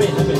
bit, a bit.